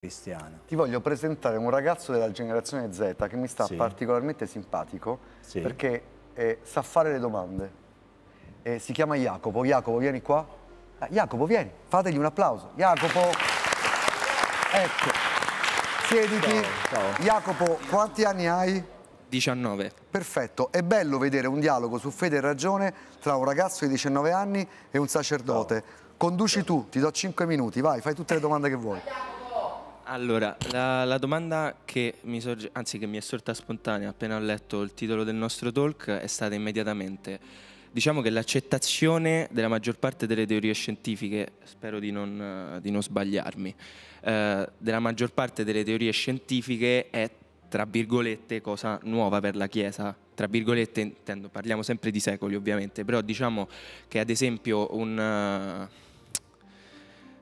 cristiana. Ti voglio presentare un ragazzo della generazione Z che mi sta sì. particolarmente simpatico sì. perché eh, sa fare le domande. Eh, si chiama Jacopo. Jacopo, vieni qua. Ah, Jacopo, vieni, fategli un applauso. Jacopo, ecco, siediti. Ciao, ciao. Jacopo, quanti anni hai? 19. Perfetto, è bello vedere un dialogo su fede e ragione tra un ragazzo di 19 anni e un sacerdote. Conduci tu, ti do 5 minuti, vai, fai tutte le domande che vuoi. Allora, la, la domanda che mi, sorge, anzi, che mi è sorta spontanea appena ho letto il titolo del nostro talk è stata immediatamente diciamo che l'accettazione della maggior parte delle teorie scientifiche, spero di non, di non sbagliarmi, eh, della maggior parte delle teorie scientifiche è tra virgolette cosa nuova per la Chiesa. Tra virgolette intendo, parliamo sempre di secoli ovviamente, però diciamo che ad esempio un, uh,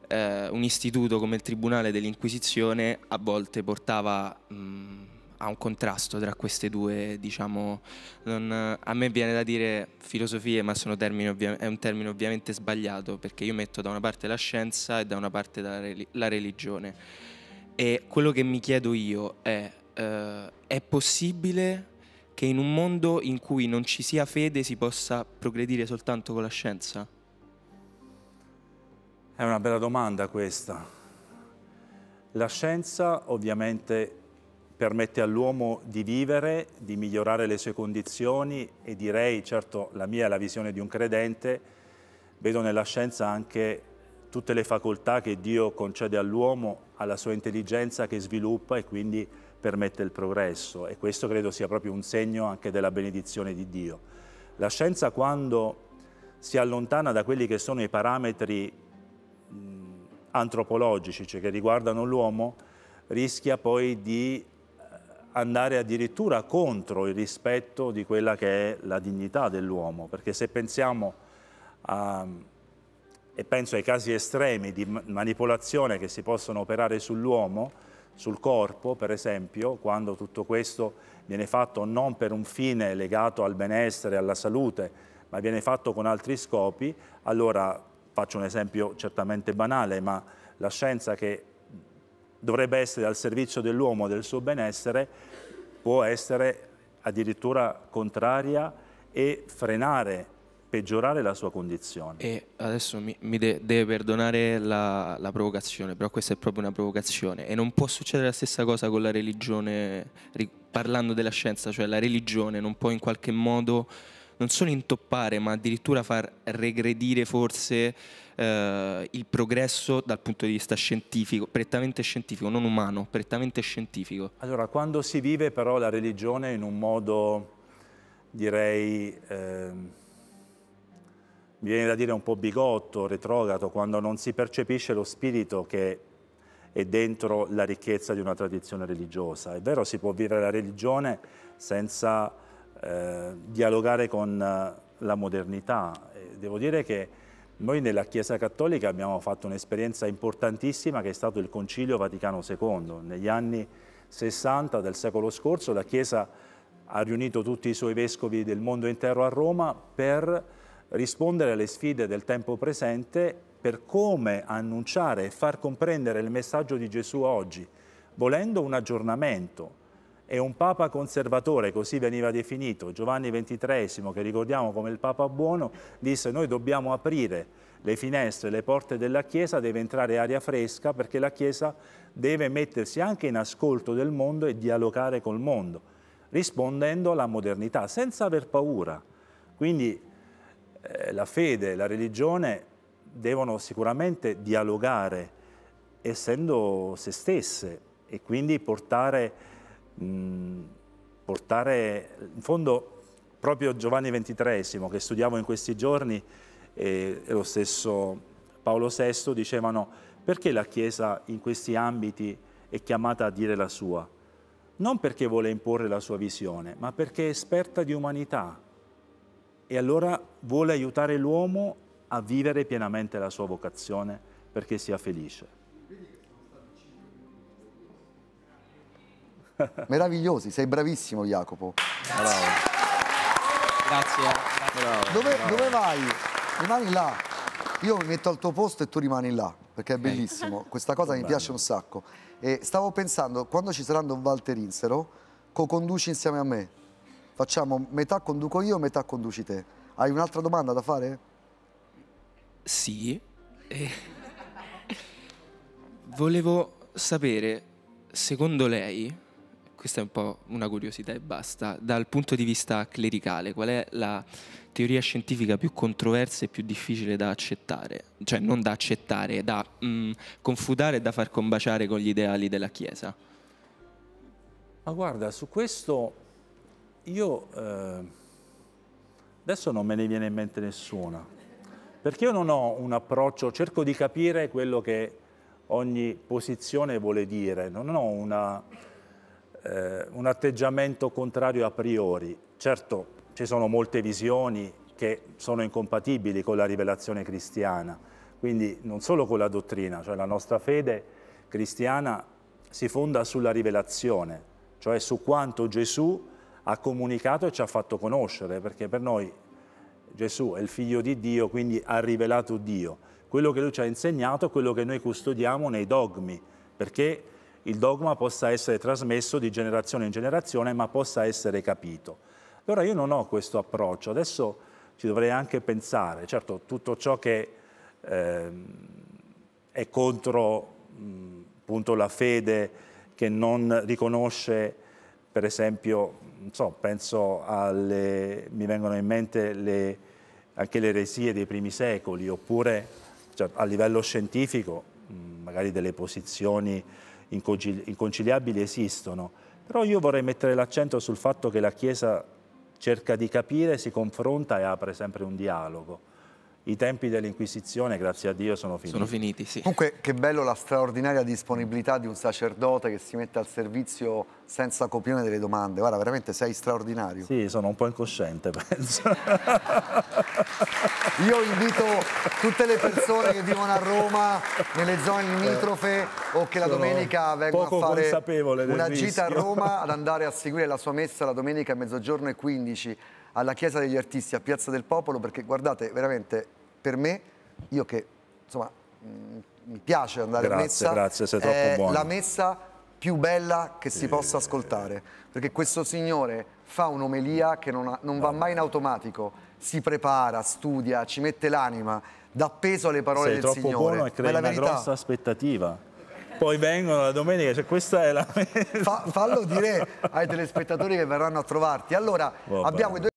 un istituto come il Tribunale dell'Inquisizione a volte portava... Mh, a un contrasto tra queste due, diciamo, non, a me viene da dire filosofie, ma termini, è un termine ovviamente sbagliato, perché io metto da una parte la scienza e da una parte la, la religione. E quello che mi chiedo io è, eh, è possibile che in un mondo in cui non ci sia fede si possa progredire soltanto con la scienza? È una bella domanda questa. La scienza ovviamente permette all'uomo di vivere, di migliorare le sue condizioni e direi, certo la mia è la visione di un credente, vedo nella scienza anche tutte le facoltà che Dio concede all'uomo, alla sua intelligenza che sviluppa e quindi permette il progresso e questo credo sia proprio un segno anche della benedizione di Dio. La scienza quando si allontana da quelli che sono i parametri antropologici, cioè che riguardano l'uomo, rischia poi di andare addirittura contro il rispetto di quella che è la dignità dell'uomo, perché se pensiamo a, e penso ai casi estremi di manipolazione che si possono operare sull'uomo, sul corpo per esempio, quando tutto questo viene fatto non per un fine legato al benessere, alla salute, ma viene fatto con altri scopi, allora faccio un esempio certamente banale, ma la scienza che dovrebbe essere al servizio dell'uomo e del suo benessere, può essere addirittura contraria e frenare, peggiorare la sua condizione. E adesso mi, mi de deve perdonare la, la, provocazione, però questa è proprio una provocazione e non può succedere la stessa cosa con la religione, parlando della scienza, cioè la religione non può in qualche modo non solo intoppare, ma addirittura far regredire forse eh, il progresso dal punto di vista scientifico, prettamente scientifico, non umano, prettamente scientifico. Allora, quando si vive però la religione in un modo, direi, eh, viene da dire un po' bigotto, retrogrado, quando non si percepisce lo spirito che è dentro la ricchezza di una tradizione religiosa. È vero, si può vivere la religione senza eh, dialogare con eh, la modernità. Devo dire che noi nella Chiesa Cattolica abbiamo fatto un'esperienza importantissima che è stato il Concilio Vaticano II. Negli anni 60 del secolo scorso la Chiesa ha riunito tutti i suoi vescovi del mondo intero a Roma per rispondere alle sfide del tempo presente per come annunciare e far comprendere il messaggio di Gesù oggi, volendo un aggiornamento, e un Papa conservatore, così veniva definito, Giovanni XXIII, che ricordiamo come il Papa buono, disse noi dobbiamo aprire le finestre, le porte della Chiesa, deve entrare aria fresca perché la Chiesa deve mettersi anche in ascolto del mondo e dialogare col mondo, rispondendo alla modernità, senza aver paura. Quindi eh, la fede, la religione devono sicuramente dialogare essendo se stesse e quindi portare portare, in fondo proprio Giovanni XXIII che studiavo in questi giorni e, e lo stesso Paolo VI dicevano perché la Chiesa in questi ambiti è chiamata a dire la sua? Non perché vuole imporre la sua visione, ma perché è esperta di umanità e allora vuole aiutare l'uomo a vivere pienamente la sua vocazione perché sia felice. Meravigliosi, sei bravissimo Jacopo. Bravo. Grazie. Bravo, dove, bravo. dove vai? Rimani là. Io mi metto al tuo posto e tu rimani là. perché è bellissimo. Questa cosa mi piace un sacco. E stavo pensando, quando ci saranno Walter Insero, co-conduci insieme a me. Facciamo metà conduco io, metà conduci te. Hai un'altra domanda da fare? Sì. Eh, volevo sapere, secondo lei, questa è un po' una curiosità e basta, dal punto di vista clericale, qual è la teoria scientifica più controversa e più difficile da accettare? Cioè non da accettare, da mh, mm, confutare e da far combaciare con gli ideali della Chiesa? Ma guarda, su questo io eh, adesso non me ne viene in mente nessuna, perché io non ho un approccio, cerco di capire quello che ogni posizione vuole dire, non ho una, eh, un atteggiamento contrario a priori. Certo, ci sono molte visioni che sono incompatibili con la rivelazione cristiana, quindi non solo con la dottrina, cioè la nostra fede cristiana si fonda sulla rivelazione, cioè su quanto Gesù ha comunicato e ci ha fatto conoscere, perché per noi Gesù è il figlio di Dio, quindi ha rivelato Dio. Quello che lui ci ha insegnato è quello che noi custodiamo nei dogmi, perché il dogma possa essere trasmesso di generazione in generazione, ma possa essere capito. Allora io non ho questo approccio, adesso ci dovrei anche pensare, certo tutto ciò che eh, è contro mh, appunto la fede, che non riconosce per esempio so, penso alle, mi vengono in mente le, anche le eresie dei primi secoli, oppure cioè, a livello scientifico magari delle posizioni inconciliabili esistono, però io vorrei mettere l'accento sul fatto che la Chiesa cerca di capire, si confronta e apre sempre un dialogo i tempi dell'Inquisizione, grazie a Dio, sono finiti. Sono finiti, sì. Comunque, che bello la straordinaria disponibilità di un sacerdote che si mette al servizio senza copione delle domande. Guarda, veramente sei straordinario. Sì, sono un po' incosciente, penso. Io invito tutte le persone che vivono a Roma, nelle zone limitrofe o che la domenica vengono a fare una gita a Roma ad andare a seguire la sua messa la domenica a mezzogiorno e 15 alla Chiesa degli Artisti a Piazza del Popolo perché guardate veramente per me, io che insomma mm, mi piace andare grazie, a messa, grazie, sei troppo è buono. la messa più bella che si possa ascoltare, perché questo signore fa un'omelia che non, ha, non va mai in automatico, si prepara, studia, ci mette l'anima, dà peso alle parole sei del Signore. Sei troppo buono e crea una grossa aspettativa. Poi vengono la domenica, cioè questa è la... Fa, fallo dire ai telespettatori che verranno a trovarti. Allora, abbiamo i due